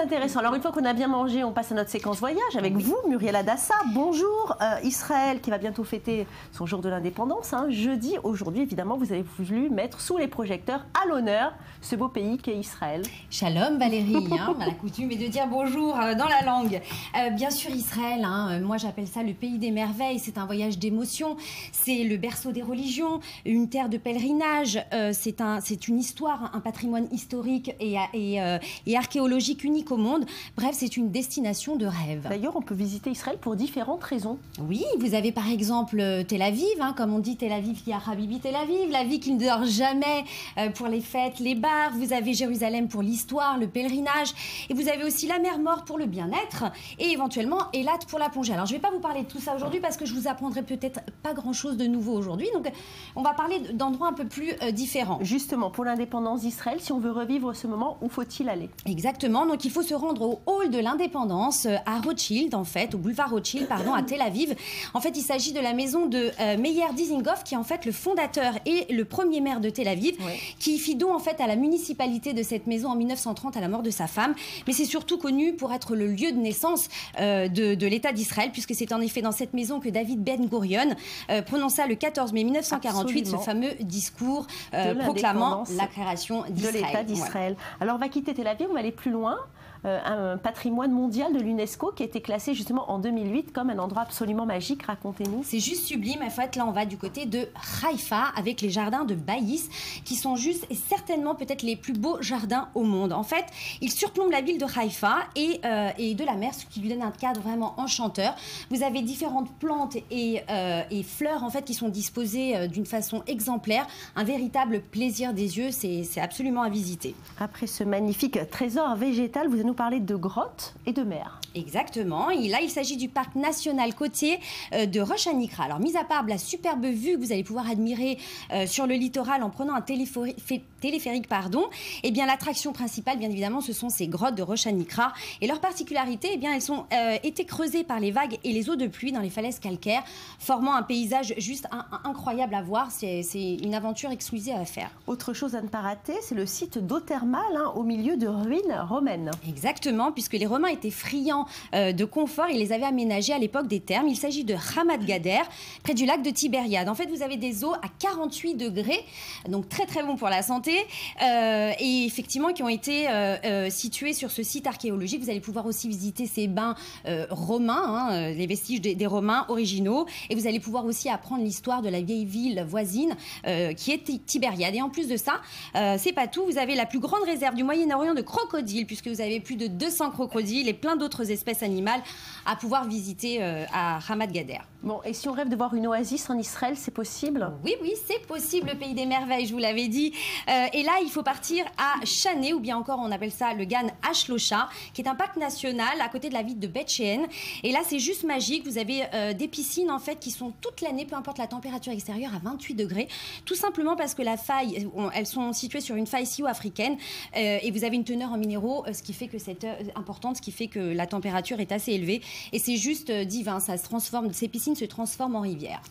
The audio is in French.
intéressant. Alors, une fois qu'on a bien mangé, on passe à notre séquence voyage avec vous, Muriel Adassa. Bonjour, euh, Israël qui va bientôt fêter son jour de l'indépendance. hein. Jeudi, aujourd'hui, évidemment, vous avez voulu mettre sous les projecteurs à l'honneur ce beau pays qu'est Israël. Shalom Valérie, hein, on a la coutume est de dire bonjour euh, dans la langue. Euh, bien sûr Israël, hein, moi j'appelle ça le pays des merveilles, c'est un voyage d'émotion, c'est le berceau des religions, une terre de pèlerinage, c'est un, une histoire, un patrimoine historique et, et, et archéologique unique au monde. Bref, c'est une destination de rêve. D'ailleurs, on peut visiter Israël pour différentes raisons. Oui, vous avez par exemple euh, Tel Aviv, hein, comme on dit Tel Aviv, qui a Habibi Tel Aviv, la vie qui ne dort jamais euh, pour les fêtes, les bars. Vous avez Jérusalem pour l'histoire, le pèlerinage. Et vous avez aussi la mer morte pour le bien-être et éventuellement Elat pour la plongée. Alors je ne vais pas vous parler de tout ça aujourd'hui parce que je vous apprendrai peut-être pas grand-chose de nouveau aujourd'hui. Donc on va parler d'endroits un peu plus euh, différents. Justement, pour l'indépendance d'Israël, si on veut revivre ce moment, où faut-il aller? Exactement. Donc il faut se rendre au hall de l'indépendance euh, à Rothschild, en fait, au boulevard Rothschild, pardon, à Tel Aviv. En fait, il s'agit de la maison de euh, Meyer Dizengoff, qui est en fait le fondateur et le premier maire de Tel Aviv, qui fit don en fait à la municipalité de cette maison en 1930 à la mort de sa femme. Mais c'est surtout connu pour être le lieu de naissance euh, de, de l'État d'Israël, puisque c'est en effet dans cette maison que David Ben Gurion euh, prononça le 14 mai 1948 Absolument. ce fameux discours proclamant la création de l'État d'Israël. Alors, on va quitter Tel Aviv, on va aller plus loin. Euh, un patrimoine mondial de l'UNESCO qui a été classé justement en 2008 comme un endroit absolument magique. Racontez-nous. C'est juste sublime. En fait, là, on va du côté de Haïfa avec les jardins de Baïs, qui sont juste et certainement peut-être les plus beaux jardins au monde. En fait, ils surplombent la ville de Haïfa et, euh, et de la mer, ce qui lui donne un cadre vraiment enchanteur. Vous avez différentes plantes et, euh, et fleurs en fait qui sont disposées d'une façon exemplaire. Un véritable plaisir des yeux. C'est c'est absolument à visiter. Après ce magnifique trésor végétal, vous allez nous parler de grottes et de mer. Exactement. Et là, il s'agit du parc national côtier euh, de Roche Anikra. Alors, mis à part la superbe vue que vous allez pouvoir admirer euh, sur le littoral en prenant un téléphérique, pardon, eh bien, l'attraction principale, bien évidemment, ce sont ces grottes de Roche Anikra. Et leur particularité, eh bien, elles ont euh, été creusées par les vagues et les eaux de pluie dans les falaises calcaires, formant un paysage juste un- un- incroyable à voir. C'est c'est une aventure exclusive à faire. Autre chose à ne pas rater, c'est le site d'eau thermale hein, au milieu de ruines romaines. Exactement, puisque les Romains étaient friands euh, de confort, ils les avaient aménagés à l'époque des thermes. Il s'agit de Hamad Gader, près du lac de Tibériade. En fait, vous avez des eaux à 48 degrés, donc très très bon pour la santé, euh, et effectivement qui ont été euh, euh, situés sur ce site archéologique. Vous allez pouvoir aussi visiter ces bains romains, hein, les vestiges des, Romains originaux, et vous allez pouvoir aussi apprendre l'histoire de la vieille ville voisine qui est Ti- Tibériade. Et en plus de ça, c'est pas tout, vous avez la plus grande réserve du Moyen-Orient de crocodiles, puisque vous avez plus de 200 crocodiles et plein d'autres espèces animales à pouvoir visiter euh, à Hamad Gader. Bon, et si on rêve de voir une oasis en Israël, c'est possible? Oui, oui, c'est possible, le pays des merveilles, je vous l'avais dit. Euh, et là, il faut partir à Chané, ou bien encore on appelle ça le Gan Ashlosha, qui est un parc national à côté de la ville de Beth She'en. Et là, c'est juste magique. Vous avez euh, des piscines, en fait, qui sont toute l'année, peu importe la température extérieure, à 28 degrés. Tout simplement parce que la faille, elles sont situées sur une faille sio-africaine, euh, et vous avez une teneur en minéraux, ce qui fait que c'est importante, ce qui fait que la température est assez élevée. Et c'est juste divin, ça se transforme, ces piscines se transforment en rivière.